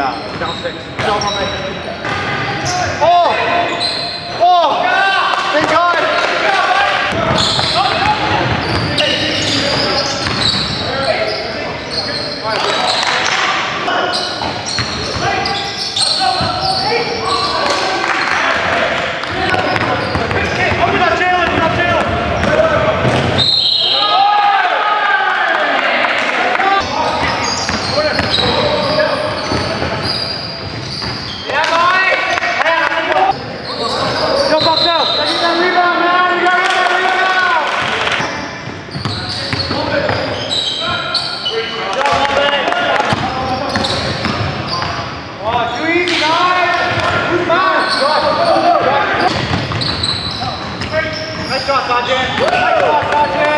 Yeah. Down six. Yeah. Down Nice shot, Dodger. Nice shot, Dodger.